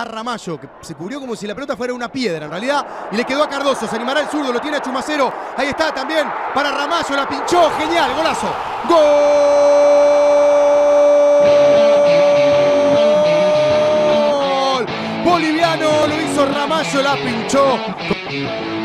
a Ramallo, que se cubrió como si la pelota fuera una piedra en realidad, y le quedó a Cardoso, se animará el zurdo, lo tiene a Chumacero, ahí está también para Ramallo, la pinchó, genial, golazo, gol, boliviano, lo hizo Ramallo, la pinchó.